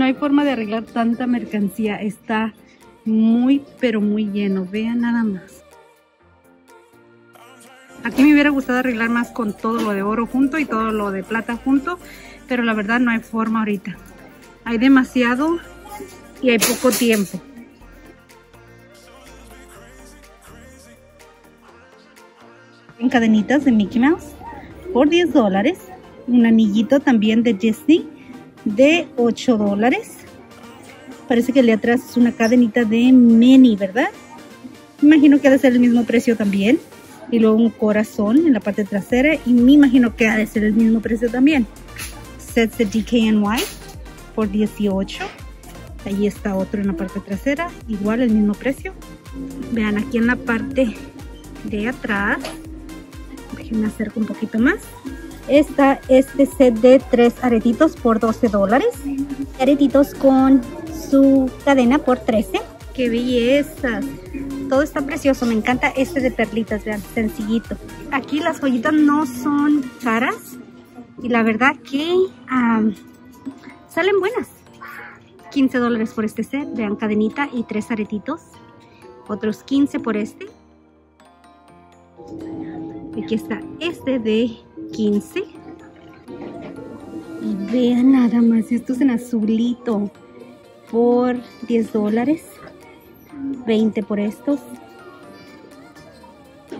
No hay forma de arreglar tanta mercancía. Está muy, pero muy lleno. Vean nada más. Aquí me hubiera gustado arreglar más con todo lo de oro junto y todo lo de plata junto. Pero la verdad no hay forma ahorita. Hay demasiado y hay poco tiempo. En cadenitas de Mickey Mouse por 10 dólares. Un anillito también de Disney de 8 dólares. Parece que le atrás es una cadenita de Minnie, ¿verdad? Imagino que ha de ser el mismo precio también. Y luego un corazón en la parte trasera. Y me imagino que ha de ser el mismo precio también. Sets de DKNY por 18. Ahí está otro en la parte trasera. Igual el mismo precio. Vean aquí en la parte de atrás. Déjenme acerco un poquito más. Está este set de tres aretitos por 12 dólares. Aretitos con su cadena por 13. ¡Qué bellezas! Todo está precioso. Me encanta este de perlitas, vean, sencillito. Aquí las joyitas no son caras. Y la verdad que salen buenas. 15 dólares por este set. Vean, cadenita y tres aretitos. Otros 15 por este. Aquí está este de 15. Y vean nada más, esto es en azulito por 10 dólares. 20 por estos.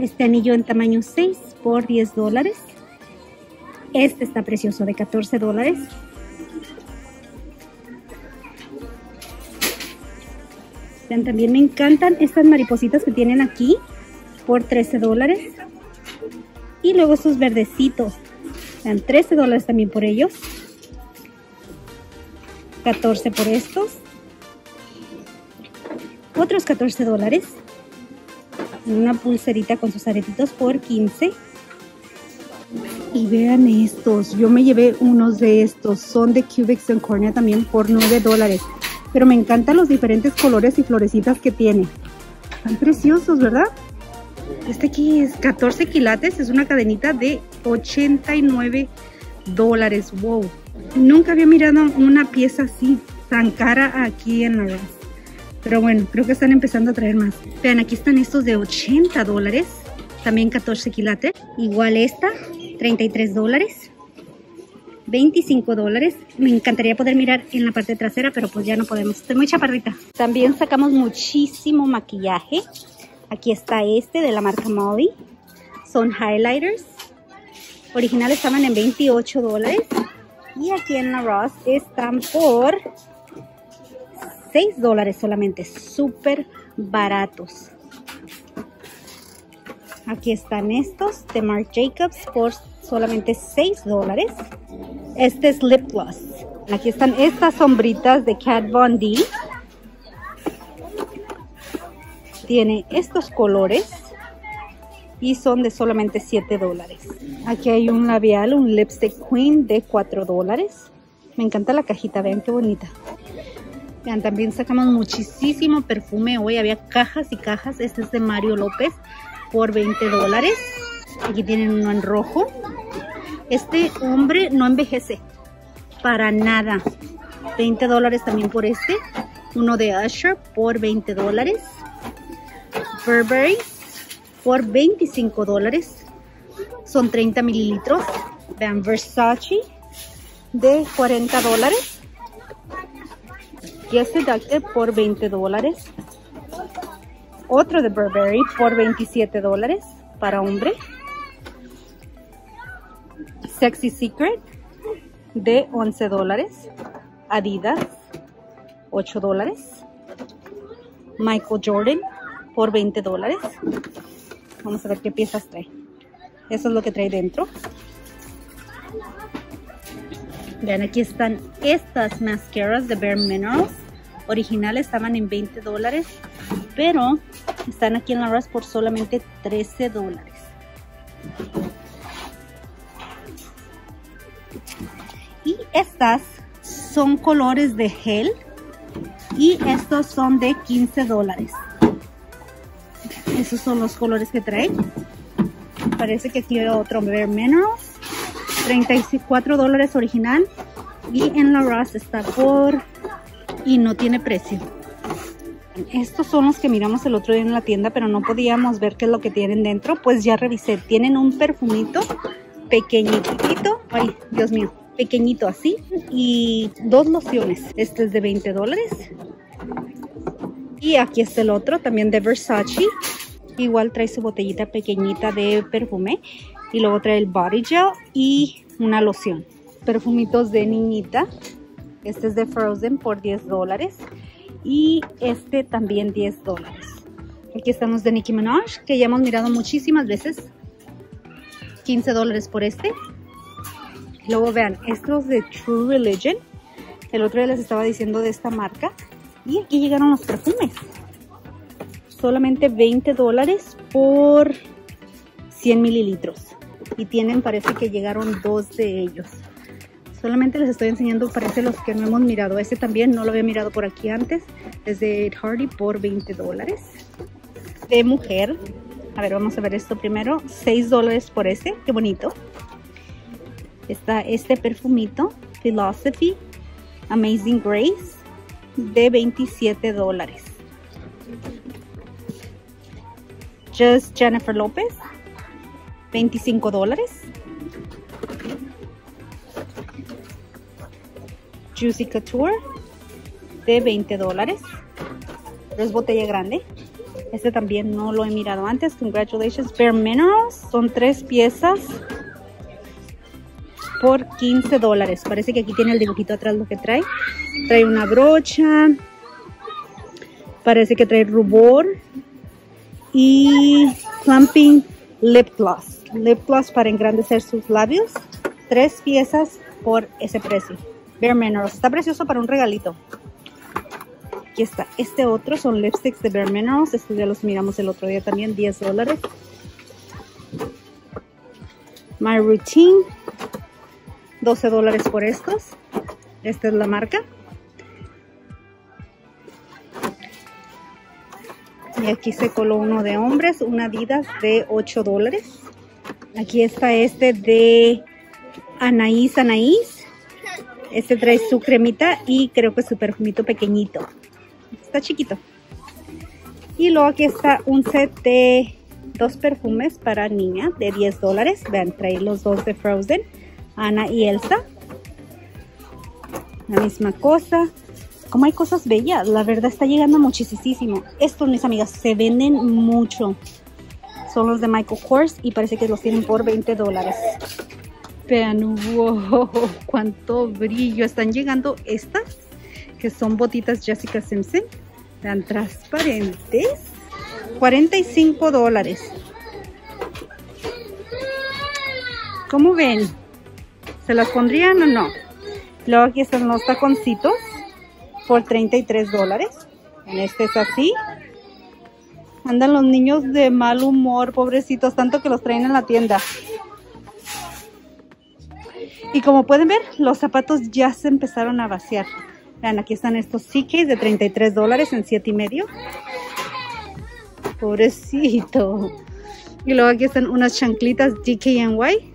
Este anillo en tamaño 6 por 10 dólares. Este está precioso de 14 dólares. También me encantan estas maripositas que tienen aquí por 13 dólares. Y luego estos verdecitos. Dan 13 dólares también por ellos. 14 por estos. Otros 14 dólares. Una pulserita con sus aretitos por 15. Y vean estos. Yo me llevé unos de estos. Son de Cubics en Cornea también por 9 dólares. Pero me encantan los diferentes colores y florecitas que tiene. Están preciosos, ¿verdad? Este aquí es 14 quilates, es una cadenita de 89 dólares. Wow. Nunca había mirado una pieza así tan cara aquí en la Pero bueno, creo que están empezando a traer más. Vean, aquí están estos de 80 dólares. También 14 quilates. Igual esta, 33 dólares. 25 dólares. Me encantaría poder mirar en la parte trasera, pero pues ya no podemos. Estoy muy chaparrita. También sacamos muchísimo maquillaje. Aquí está este de la marca Molly. Son highlighters. Originales estaban en 28 dólares. Y aquí en la Ross están por 6 dólares solamente. Súper baratos. Aquí están estos de Marc Jacobs por solamente 6 dólares. Este es lip gloss. Aquí están estas sombritas de Kat Von D tiene estos colores y son de solamente 7 dólares. Aquí hay un labial, un lipstick queen de 4 dólares. Me encanta la cajita, vean qué bonita. Vean, también sacamos muchísimo perfume. Hoy había cajas y cajas. Este es de Mario López por 20 dólares. Aquí tienen uno en rojo. Este hombre no envejece para nada. 20 dólares también por este. Uno de Usher por 20 dólares. Burberry por 25 dólares. Son 30 mililitros. Vean, Versace de 40 dólares. Yes Seductive por 20 dólares. Otro de Burberry por 27 dólares para hombre. Sexy Secret de 11 dólares. Adidas 8 dólares. Michael Jordan por 20 dólares. Vamos a ver qué piezas trae. Eso es lo que trae dentro. Vean, aquí están estas mascaras de Bare Minerals. Originales estaban en 20 dólares, pero están aquí en la Ross por solamente 13 dólares. Y estas son colores de gel y estos son de 15 dólares. Esos son los colores que trae. Parece que tiene otro Bare Minerals. 34 dólares original. Y en la Ross está por y no tiene precio. Estos son los que miramos el otro día en la tienda, pero no podíamos ver qué es lo que tienen dentro. Pues ya revisé. Tienen un perfumito pequeñitito. Ay, Dios mío. Pequeñito así. Y dos lociones. Este es de 20 dólares. Y aquí está el otro, también de Versace. Igual trae su botellita pequeñita de perfume. Y luego trae el body gel y una loción. Perfumitos de niñita. Este es de Frozen por 10 dólares y este también 10 dólares. Aquí estamos de Nicki Minaj, que ya hemos mirado muchísimas veces. 15 dólares por este. Luego vean, estos de True Religion. El otro día les estaba diciendo de esta marca. Y aquí llegaron los perfumes. Solamente 20 dólares por 100 mililitros. Y tienen, parece que llegaron dos de ellos. Solamente les estoy enseñando, parece los que no hemos mirado. Este también no lo había mirado por aquí antes. Es de Hardy por 20 dólares. De mujer. A ver, vamos a ver esto primero. 6 dólares por este. Qué bonito. Está este perfumito. Philosophy Amazing Grace. De 27 dólares. Just Jennifer Lopez. 25 dólares. Juicy Couture de 20 dólares. es botella grande. Este también no lo he mirado antes. Congratulations. Bare Minerals. Son tres piezas por 15 dólares. Parece que aquí tiene el dibujito atrás lo que trae. Trae una brocha. Parece que trae rubor. Y clumping lip gloss. Lip gloss para engrandecer sus labios. Tres piezas por ese precio. Bare Minerals. Está precioso para un regalito. Aquí está. Este otro son lipsticks de Bare Minerals. Estos ya los miramos el otro día también. 10 dólares. My Routine. 12 dólares por estos. Esta es la marca. Y aquí se coló uno de hombres, una Adidas de 8 dólares. Aquí está este de Anaís Anaís este trae su cremita y creo que su perfumito pequeñito. Está chiquito. Y luego aquí está un set de dos perfumes para niña de 10 dólares. Vean, trae los dos de Frozen, Ana y Elsa. La misma cosa. Como hay cosas bellas, la verdad está llegando muchísimo. Estos, mis amigas, se venden mucho. Son los de Michael Kors y parece que los tienen por 20 dólares. Vean, wow, cuánto brillo. Están llegando estas, que son botitas Jessica Simpson. Vean, transparentes. 45 dólares. ¿Cómo ven? ¿Se las pondrían o no? Luego aquí están los taconcitos por 33 dólares. Este es así. Andan los niños de mal humor, pobrecitos, tanto que los traen en la tienda. Y como pueden ver, los zapatos ya se empezaron a vaciar. Vean, aquí están estos CKs de 33 dólares en 7 y medio. Pobrecito. Y luego aquí están unas chanclitas DKNY.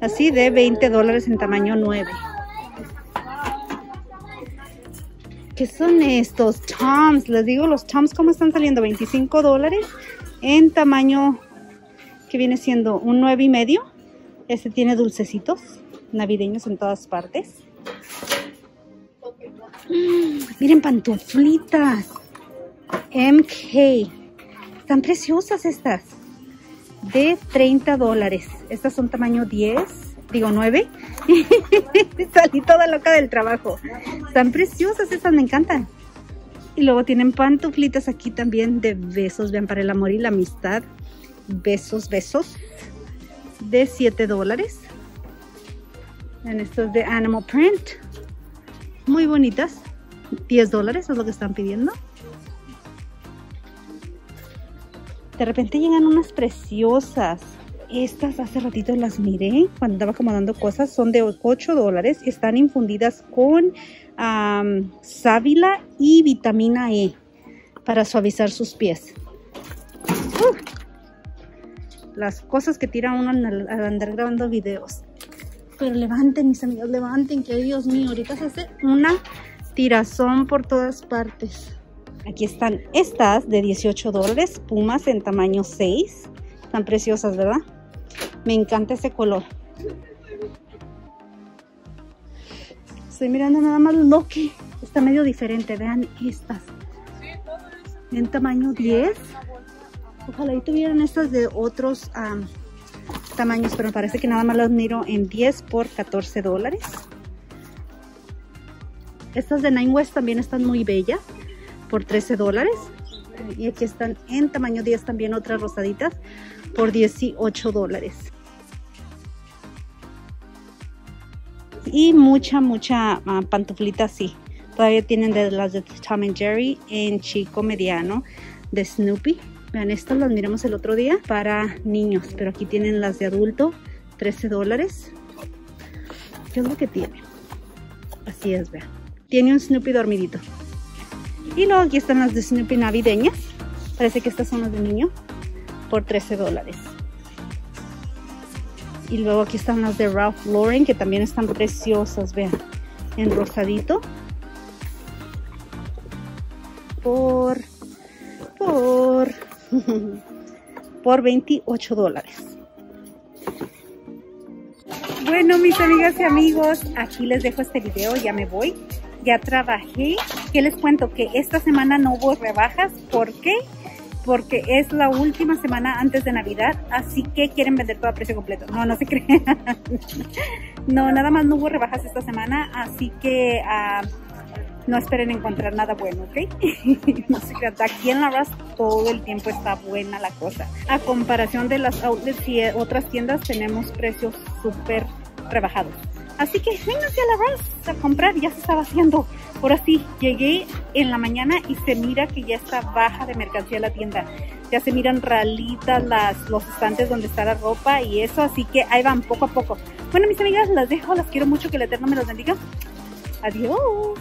Así de 20 dólares en tamaño 9. ¿Qué son estos? Toms. Les digo, los Toms, ¿cómo están saliendo? 25 dólares en tamaño que viene siendo un 9 y medio. Este tiene dulcecitos navideños en todas partes. Mm, miren, pantuflitas. MK. Están preciosas estas. De 30 dólares. Estas son tamaño 10. Digo 9. Salí toda loca del trabajo. Están preciosas estas, me encantan. Y luego tienen pantuflitas aquí también de besos. Vean, para el amor y la amistad. Besos, besos. De 7 dólares. En estos de Animal Print. Muy bonitas. 10 dólares es lo que están pidiendo. De repente llegan unas preciosas. Estas hace ratito las miré cuando estaba acomodando cosas. Son de 8 dólares. Están infundidas con sábila y vitamina E para suavizar sus pies. Las cosas que tira uno al andar grabando videos. Pero levanten, mis amigos, levanten, que Dios mío, ahorita se hace una Tirazón por todas partes. Aquí están estas de 18 dólares, pumas en tamaño 6. Están preciosas, ¿verdad? Me encanta ese color. Estoy mirando nada más lo que está medio diferente. Vean estas. En tamaño 10. Ojalá y tuvieran estas de otros tamaños, pero me parece que nada más las miro en 10 por 14 dólares. Estas de Nine West también están muy bellas por 13 dólares. Y aquí están en tamaño 10 también otras rosaditas por 18 dólares. Y mucha, mucha uh, pantuflita así. Todavía tienen de las de Tom and Jerry en chico mediano de Snoopy. Vean, estas las miramos el otro día para niños, pero aquí tienen las de adulto, 13 dólares. ¿Qué es lo que tiene? Así es, vean. Tiene un Snoopy dormidito. Y luego aquí están las de Snoopy navideñas. Parece que estas son las de niño. Por 13 dólares. Y luego aquí están las de Ralph Lauren, que también están preciosas, vean. En rosadito. Por... Por... por 28 dólares. Bueno, mis amigas y amigos, aquí les dejo este video, ya me voy ya trabajé. ¿Qué les cuento? Que esta semana no hubo rebajas. ¿Por qué? Porque es la última semana antes de Navidad, así que quieren vender todo a precio completo. No, no se crean. no, nada más no hubo rebajas esta semana, así que uh, no esperen encontrar nada bueno, ¿ok? no se crean. Aquí en la RAS todo el tiempo está buena la cosa. A comparación de las outlets y otras tiendas, tenemos precios súper rebajados. Así que vénganse a la Ross a comprar, ya se estaba haciendo. Por así, llegué en la mañana y se mira que ya está baja de mercancía la tienda. Ya se miran ralitas las, los estantes donde está la ropa y eso, así que ahí van poco a poco. Bueno, mis amigas, las dejo, las quiero mucho, que el Eterno me los bendiga. Adiós.